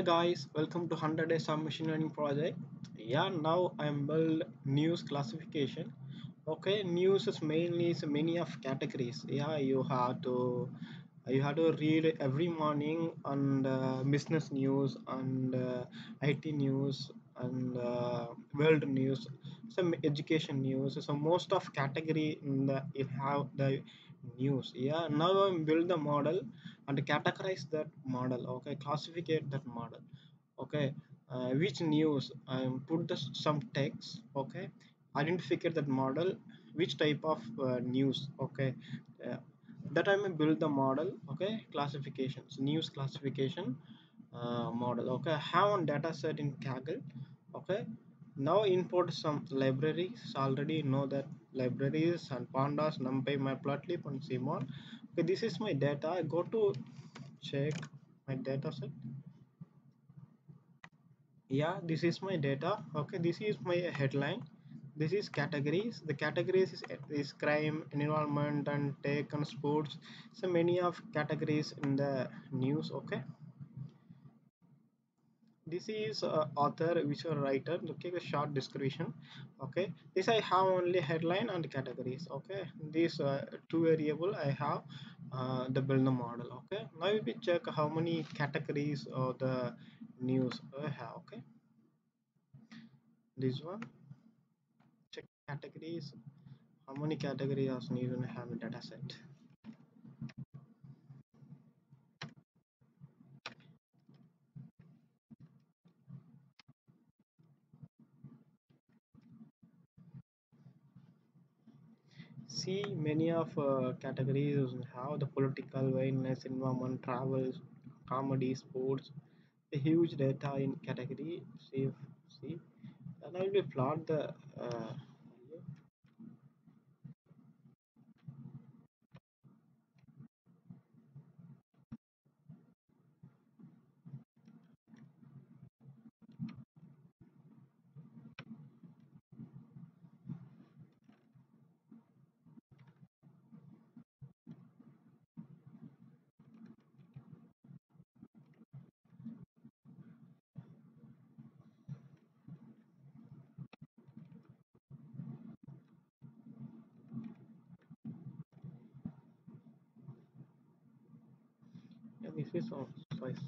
Hi guys, welcome to 100 Days of Machine Learning project. Yeah, now I'm build news classification. Okay, news is mainly is many of categories. Yeah, you have to you have to read every morning on the business news and uh, IT news and uh, world news, some education news. So most of category in the you have the news. Yeah, now I'm build the model and categorize that model okay? Classificate that model okay? Uh, which news? I put the some text okay? Identify that model which type of uh, news okay? Uh, that i may build the model okay? Classifications news classification uh, model okay? Have on data set in kaggle okay? Now import some libraries. Already know that libraries and pandas numpy matplotlib and seaborn okay this is my data. I go to check my data set. Yeah this is my data. Okay this is my headline. This is categories. The categories is, is crime environment and tech and sports. So many of categories in the news okay this is uh, author visual writer. Okay the short description. Okay this i have only headline and categories. Okay these uh, two variable i have uh, the build the model. Okay now we check how many categories of the news i have. Okay this one. Check categories. How many categories of news I have in data set see many of uh, categories have the political wellness environment travel comedy sports. A huge data in category see see and i will plot the uh, yeah, this is also size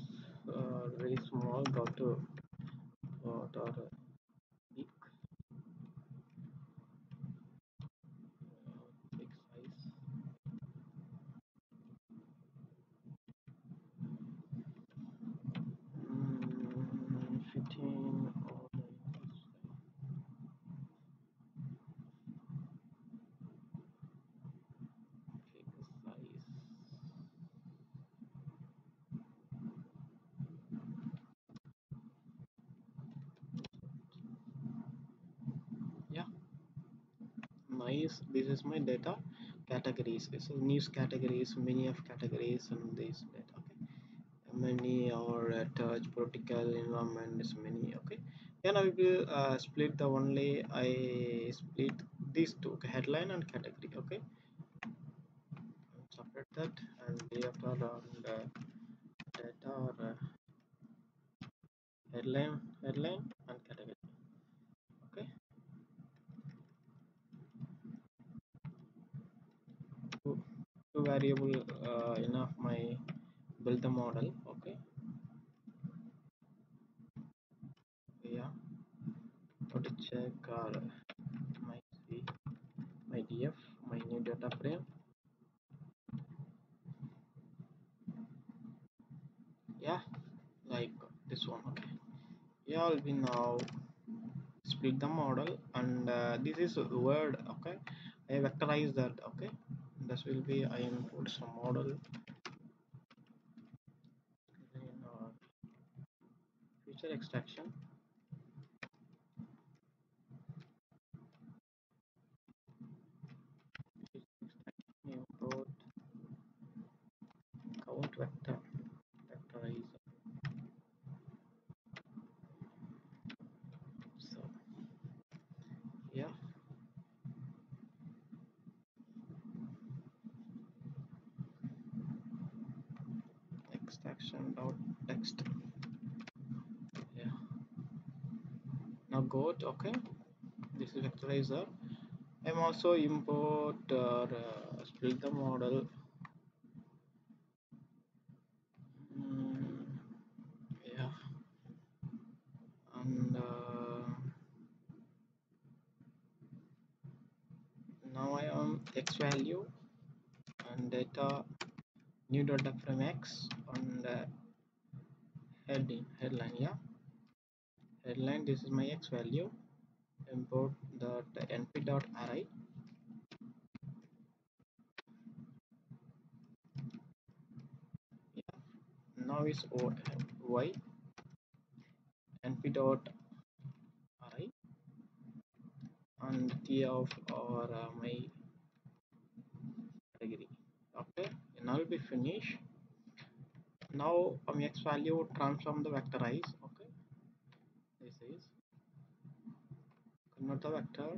uh, very small got to what are uh, big uh, big size mm, 15 or big size yeah nice. This is my data categories. So news categories many of categories and this data okay? Many or uh, touch political environment is many okay? Then i will uh, split the only i split these two okay, headline and category okay? Separate that and after and uh, data or uh, headline headline and category okay two, two variable uh, enough my build the model okay? Yeah. Got to check uh, my C, my df my new data frame. Yeah like this one okay. Yeah i'll be now split the model and uh, this is word okay? I vectorize that okay this will be i input some model. Feature extraction satisfaction.txt yeah. Now go to okay. This is vectorizer i'm also import or uh, split the model. New data frame x on the heading headline yeah. Headline this is my x value. Import the np dot array yeah. Now is o y. Np dot array and t of or uh, my category will be finished. Now um, x value transform the vectorize okay? This is convert the vector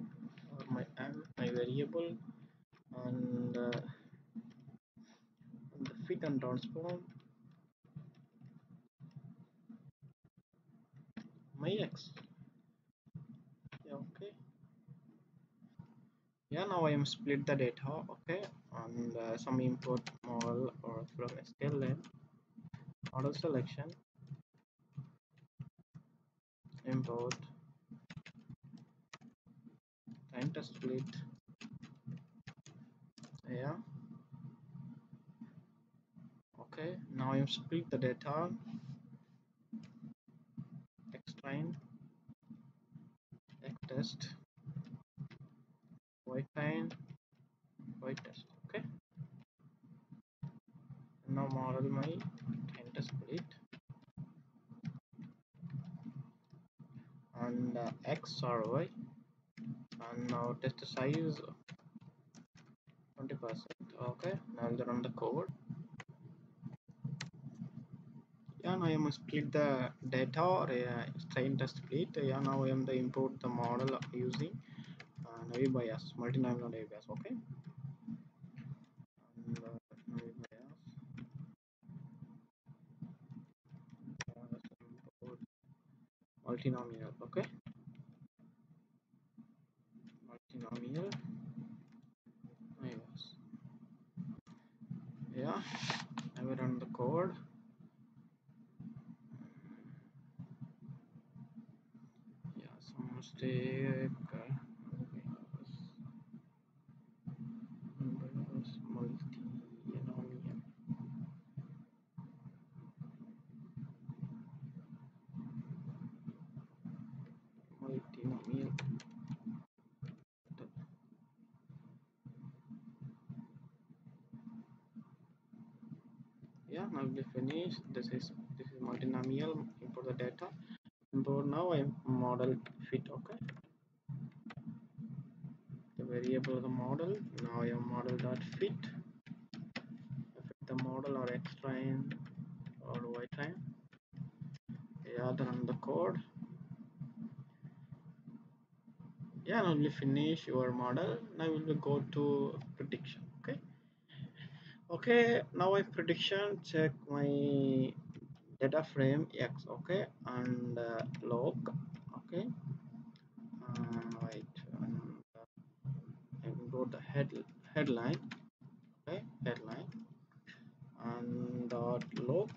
or my m my variable and uh, the fit and transform my x. Yeah okay. Yeah now i am split the data okay? And uh, some import from sklearn model selection. Import. Train test split. Yeah. Okay now am split the data xtrain x test y train y test okay now model my train test split and uh, x or y and now test the size 20 percent. Okay now I'll run the code. Yeah now I am split the data or uh, strain test split. Yeah now I am the import the model using uh, Naive Bayes multi-nominal bias okay and, uh, Naive Bayes import multinomial okay? Multinomial Bayes yeah I will run the code. Yeah some mistake uh, multi-nomial multinomial yeah finished this is this is multinomial import the data. Import now i model fit okay? The variable of the model now i model dot fit. The model or x train or y train yeah run the code. Yeah we finish your model. Now we will go to prediction okay okay now i prediction check my data frame x okay and uh, log okay. Uh, and uh, I go the head headline okay headline and dot log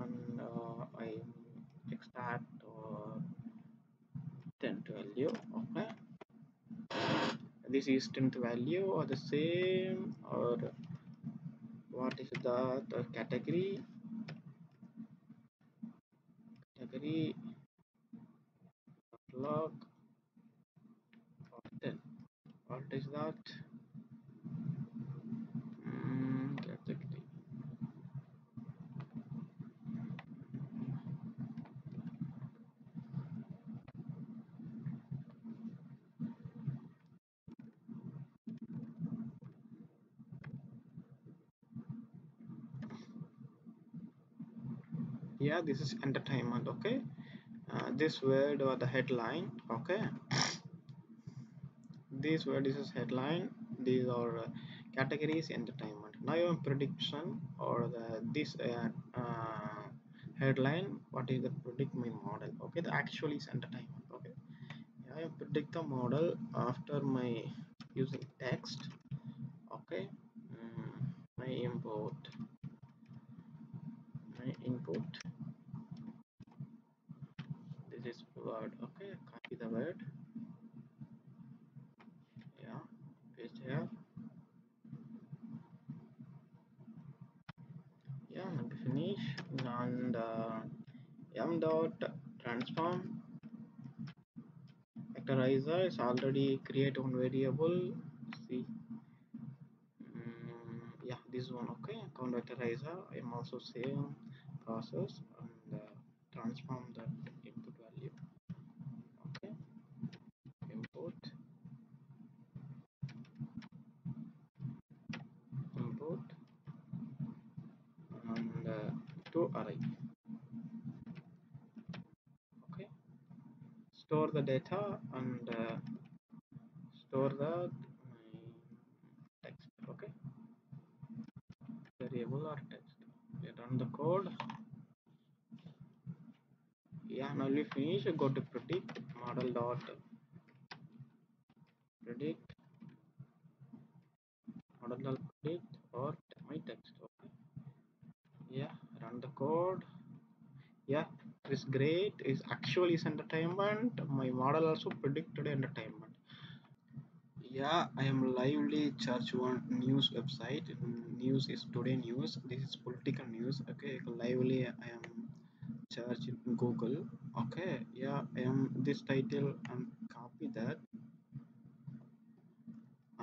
and uh, I extract or 10th value okay. This is 10th value or the same or what is the, the category category yeah this is entertainment okay? Uh, this word or the headline okay? This word is headline. These are uh, categories entertainment. Now your prediction or the this uh, uh, headline what is the predict my model okay? The actual is entertainment okay? I predict the model after my using text okay? Mm, my my input. This is word. Okay copy the word. Yeah paste here. Yeah finish. And uh, m dot transform. Vectorizer is already create one variable. See. Mm, yeah this one okay. Count vectorizer i'm also saying process and uh, transform that input value. Okay. Input input and uh, to array. Okay. Store the data and uh, store the text. Okay. Variable or text. We run the code yeah now we finish. Go to predict model dot. Predict model dot predict or my text okay? Yeah run the code. Yeah it's great is actually is entertainment. My model also predicted entertainment. Yeah i am lively church one news website. News is today news. This is political news okay? Lively i am search in google. Okay yeah i am this title and copy that.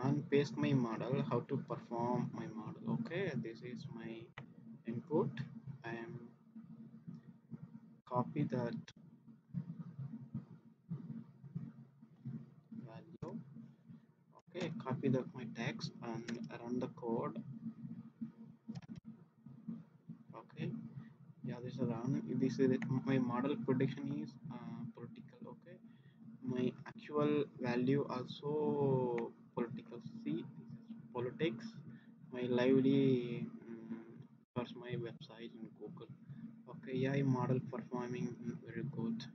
And paste my model how to perform my model. Okay this is my input. I am copy that value. Okay copy the my text and run the code okay yeah this is run this is my model prediction is uh, political okay my actual value also political see this is politics my lively um, first my website in google okay yeah model performing very good